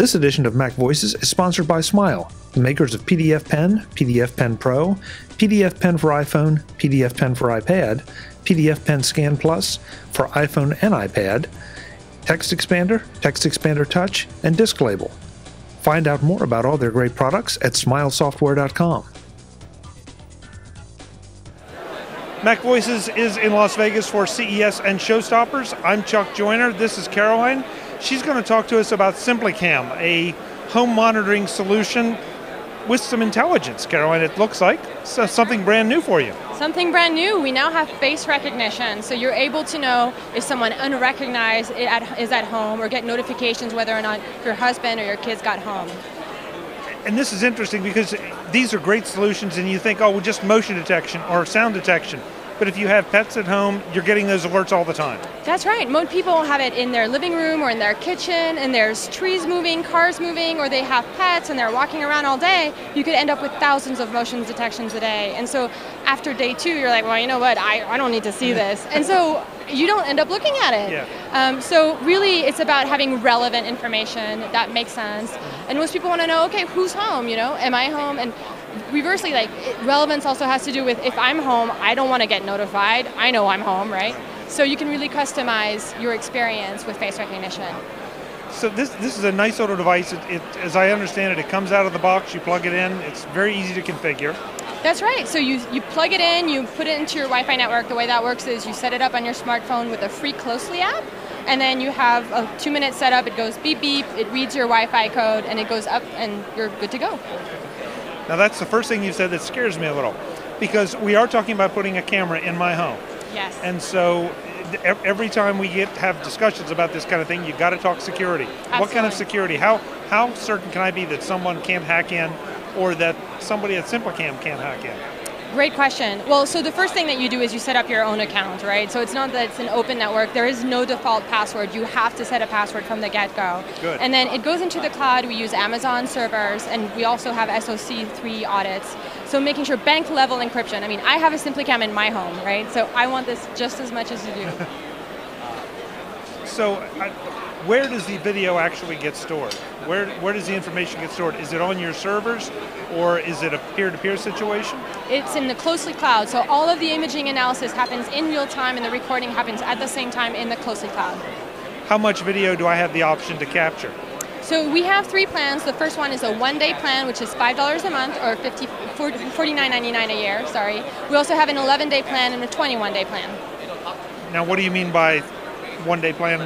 This edition of Mac Voices is sponsored by Smile, the makers of PDF Pen, PDF Pen Pro, PDF Pen for iPhone, PDF Pen for iPad, PDF Pen Scan Plus for iPhone and iPad, Text Expander, Text Expander Touch, and Disk Label. Find out more about all their great products at smilesoftware.com. Mac Voices is in Las Vegas for CES and Showstoppers. I'm Chuck Joiner. This is Caroline. She's going to talk to us about Simplicam, a home monitoring solution with some intelligence, Caroline, it looks like. So something brand new for you. Something brand new. We now have face recognition, so you're able to know if someone unrecognized is at home or get notifications whether or not your husband or your kids got home. And this is interesting because these are great solutions, and you think, oh, well, just motion detection or sound detection. But if you have pets at home, you're getting those alerts all the time. That's right. Most people have it in their living room or in their kitchen, and there's trees moving, cars moving, or they have pets and they're walking around all day. You could end up with thousands of motion detections a day. And so after day two, you're like, well, you know what? I, I don't need to see mm-hmm. this. And so you don't end up looking at it. Yeah. Um, so really, it's about having relevant information that makes sense. And most people want to know, okay, who's home? You know, am I home? And reversely, like relevance also has to do with if I'm home, I don't want to get notified. I know I'm home, right? So you can really customize your experience with face recognition. So this this is a nice little device. It, it, as I understand it, it comes out of the box. You plug it in. It's very easy to configure. That's right. So you, you plug it in, you put it into your Wi-Fi network. The way that works is you set it up on your smartphone with a free Closely app, and then you have a two-minute setup. It goes beep beep. It reads your Wi-Fi code, and it goes up, and you're good to go. Now that's the first thing you said that scares me a little, because we are talking about putting a camera in my home. Yes. And so every time we get have discussions about this kind of thing, you've got to talk security. Absolutely. What kind of security? How how certain can I be that someone can't hack in, or that somebody at Simplicam can't hack in? Great question. Well, so the first thing that you do is you set up your own account, right? So it's not that it's an open network. There is no default password. You have to set a password from the get-go. Good. And then it goes into the cloud. We use Amazon servers, and we also have SOC 3 audits. So making sure bank level encryption. I mean, I have a Simplicam in my home, right? So I want this just as much as you do. so I, where does the video actually get stored? Where, where does the information get stored? Is it on your servers or is it a peer-to-peer situation? It's in the Closely Cloud, so all of the imaging analysis happens in real time and the recording happens at the same time in the Closely Cloud. How much video do I have the option to capture? So we have three plans. The first one is a one-day plan, which is $5 a month or $49.99 a year, sorry. We also have an 11-day plan and a 21-day plan. Now what do you mean by one day plan?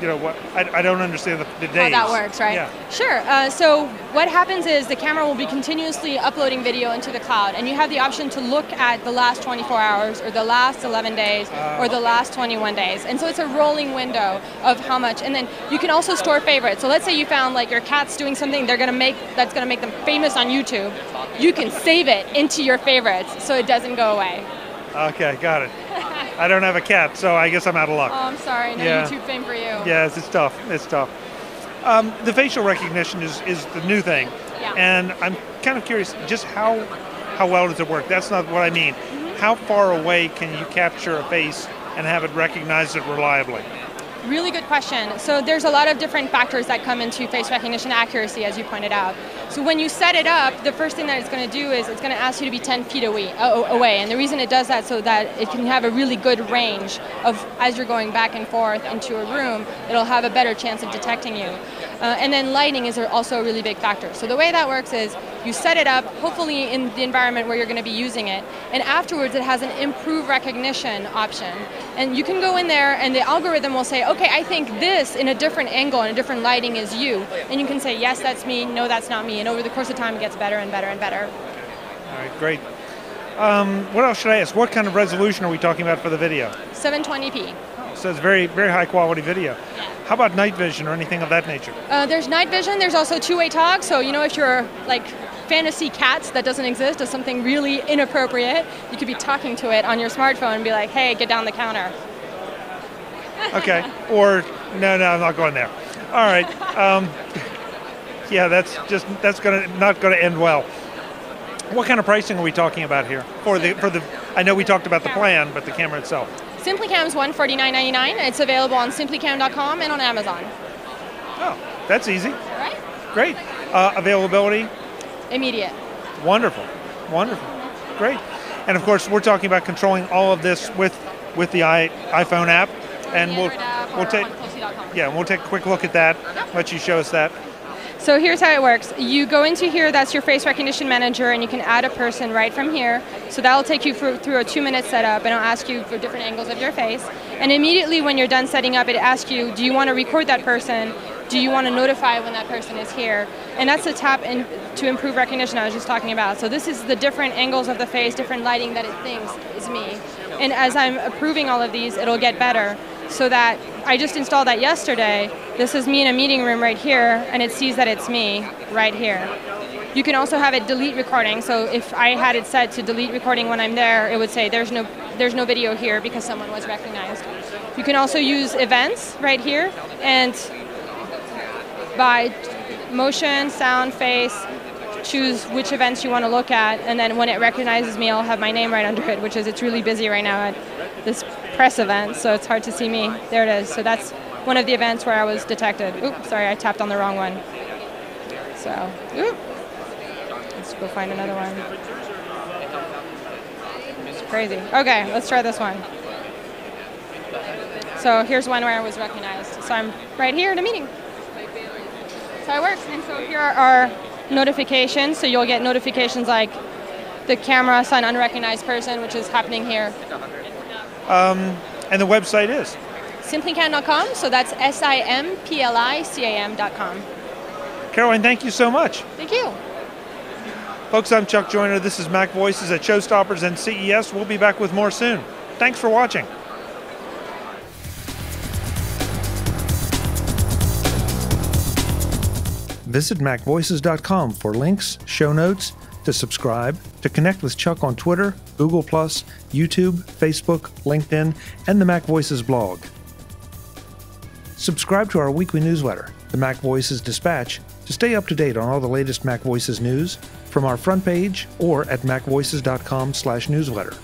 You know what? I, I don't understand the, the days. How that works, right? Yeah. Sure. Uh, so what happens is the camera will be continuously uploading video into the cloud, and you have the option to look at the last 24 hours, or the last 11 days, uh, or the last 21 days. And so it's a rolling window of how much. And then you can also store favorites. So let's say you found like your cat's doing something they're gonna make that's gonna make them famous on YouTube. You can save it into your favorites so it doesn't go away. Okay, got it. I don't have a cat, so I guess I'm out of luck. Oh, I'm sorry. No yeah. YouTube fame for you. Yeah, it's, it's tough. It's tough. Um, the facial recognition is, is the new thing, yeah. and I'm kind of curious just how how well does it work? That's not what I mean. Mm-hmm. How far away can you capture a face and have it recognize it reliably? Really good question. So there's a lot of different factors that come into face recognition accuracy, as you pointed out. So when you set it up, the first thing that it's going to do is it's going to ask you to be 10 feet away, away. And the reason it does that so that it can have a really good range of, as you're going back and forth into a room, it'll have a better chance of detecting you. Uh, and then lighting is also a really big factor. So the way that works is you set it up, hopefully in the environment where you're going to be using it, and afterwards it has an improve recognition option. And you can go in there and the algorithm will say, okay, I think this in a different angle and a different lighting is you. And you can say, yes, that's me, no, that's not me. And over the course of time, it gets better and better and better. All right, great. Um, what else should I ask? What kind of resolution are we talking about for the video? 720p. So it's very, very high quality video. How about night vision or anything of that nature? Uh, there's night vision. There's also two-way talk. So you know, if you're like fantasy cats that doesn't exist or something really inappropriate, you could be talking to it on your smartphone and be like, "Hey, get down the counter." okay. Or no, no, I'm not going there. All right. Um, yeah, that's just that's gonna not gonna end well. What kind of pricing are we talking about here for the for the? I know we talked about the plan, but the camera itself. Simplicam is $149.99. It's available on simplicam.com and on Amazon. Oh, that's easy. All right. Great. Uh, availability. Immediate. Wonderful. Wonderful. Great. And of course, we're talking about controlling all of this with with the i, iPhone app, and we'll we'll take yeah, we'll take a quick look at that. Yep. Let you show us that. So here's how it works. You go into here, that's your face recognition manager, and you can add a person right from here. So that'll take you through, a two minute setup, and it'll ask you for different angles of your face. And immediately when you're done setting up, it asks you, do you want to record that person? Do you want to notify when that person is here? And that's the tap in to improve recognition I was just talking about. So this is the different angles of the face, different lighting that it thinks is me. And as I'm approving all of these, it'll get better so that I just installed that yesterday. This is me in a meeting room right here, and it sees that it's me right here. You can also have it delete recording. So if I had it set to delete recording when I'm there, it would say there's no there's no video here because someone was recognized. You can also use events right here, and by motion, sound, face, choose which events you want to look at, and then when it recognizes me, I'll have my name right under it, which is it's really busy right now at this press event, so it's hard to see me. There it is. So that's one of the events where I was detected. Oops, sorry, I tapped on the wrong one. So, oop. Let's go find another one. It's crazy. Okay, let's try this one. So here's one where I was recognized. So I'm right here at a meeting. So it works. And so here are our notifications. So you'll get notifications like the camera saw an unrecognized person, which is happening here. Um, and the website is? Simplicam.com, so that's S I M P L I C A M.com. Caroline, thank you so much. Thank you. Folks, I'm Chuck Joiner. This is Mac Voices at Showstoppers and CES. We'll be back with more soon. Thanks for watching. Visit MacVoices.com for links, show notes, to subscribe, to connect with Chuck on Twitter, Google, YouTube, Facebook, LinkedIn, and the Mac Voices blog. Subscribe to our weekly newsletter, the Mac Voices Dispatch, to stay up to date on all the latest Mac Voices news from our front page or at macvoices.com/newsletter.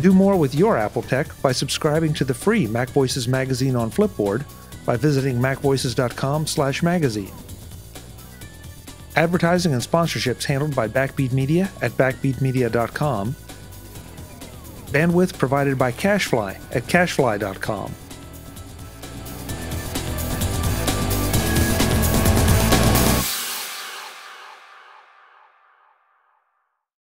Do more with your Apple tech by subscribing to the free Mac Voices magazine on Flipboard by visiting macvoices.com/magazine. Advertising and sponsorships handled by Backbeat Media at backbeatmedia.com. Bandwidth provided by CacheFly at cachefly.com.